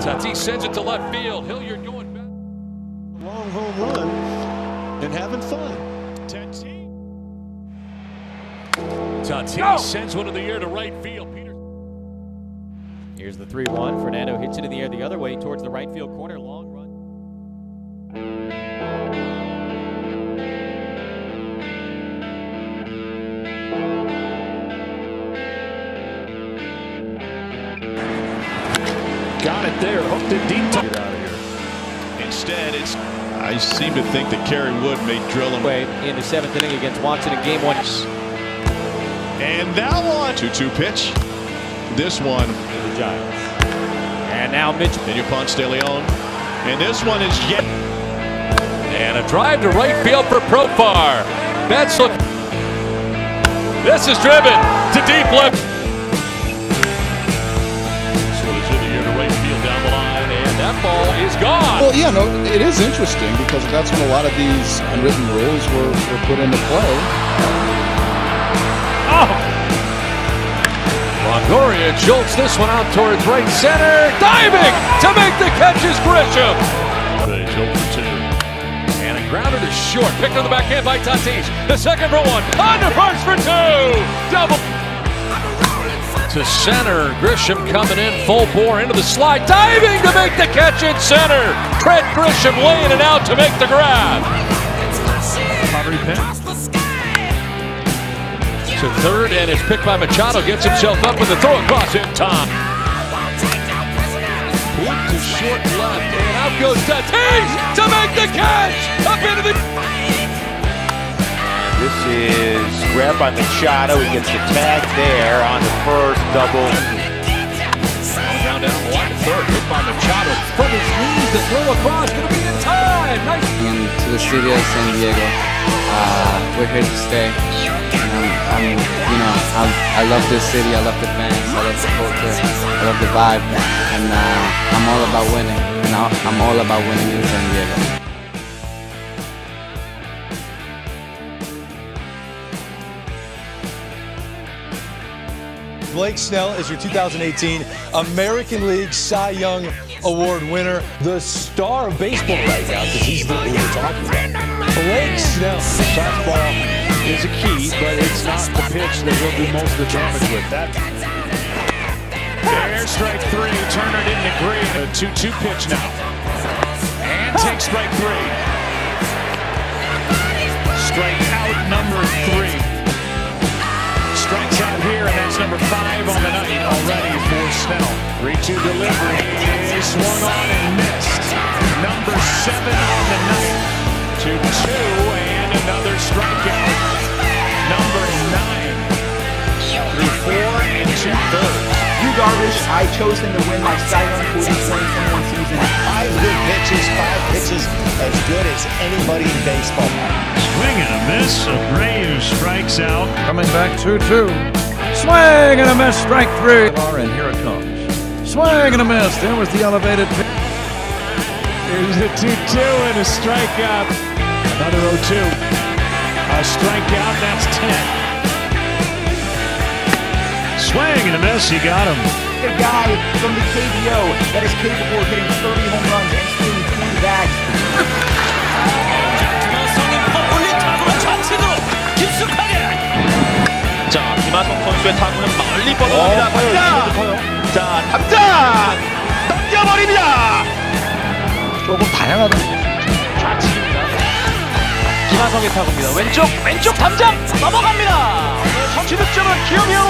Tatis sends it to left field. Hilliard going back. Long home run and having fun. Tatis sends one in the air to right field. Peter. Here's the 3 1. Fernando hits it in the air the other way towards the right field corner. Long Got it there, hooked it deep. Get out of here. Instead, it's. I seem to think that Kerry Wood may drill him. Way in the seventh inning against Watson in game one. And that one. 2 2 pitch. This one. The Giants. And now Mitch. Then your Ponce de Leon. And this one is yet. And a drive to right field for Profar. That's look. This is driven to deep left. Gone. Well, yeah, no, it is interesting because that's when a lot of these unwritten rules were, were put into play. Oh! Longoria jolts this one out towards right center. Diving to make the catch is Grisham. And a grounder to short. Picked on the backhand by Tatis. The second for one. On to first for two. Double. To center. Grisham coming in full bore into the slide. Diving to make the catch in center. Trent Grisham laying it out to make the grab. To third and it's picked by Machado. Gets himself up with the throw across in time. Pulled to short left and out goes Tatis to make the catch. Up into the. This is grabbed by Machado. He gets the tag there on the first double. Down down the line to third. Hit by Machado from his knees. The throw across. Gonna be in time. Nice. into the city of San Diego. Uh, we're here to stay. I'm, I'm, you know, I'm, I love this city. I love the fans. I love the culture. I love the vibe. And uh, I'm all about winning. And I'm all about winning in San Diego. Blake Snell is your 2018 American League Cy Young Award winner, the star of baseball right now, because he's the who we're talking about. Blake Snell. Fastball is a key, but it's not the pitch that will do most of the damage with. That. Strike three. Turner didn't agree. A 2-2 pitch now. And takes strike three. Strike out number three. Number five on the night already for Snell. 3-2 delivery. Swung on and missed. Number seven on the night. 2-2 and another strikeout. Number nine. Through four and two-thirds. Yu Darvish, I chose him to win my Cy Young for 2021 season. Five good pitches, five pitches as good as anybody in baseball. Swing and a miss. Abreu strikes out. Coming back 2 2. Swing and a miss, strike three. And here it comes. Swing and a miss. There was the elevated pitch. Here's a 2-2 and a strikeout. Another 0-2. A strikeout, that's 10. Swing and a miss, you got him. A guy from the KBO that is capable of hitting 30 home runs and stealing 20 bags. 선수의 타구는 멀리 뻗어갑니다. 당장! 자, 당장! 넘겨버립니다! 조금 다양하다. 좌측입니다. 김하성의 타구입니다. 왼쪽, 왼쪽 담장! 넘어갑니다! 선취 득점은 로즈! 원스파이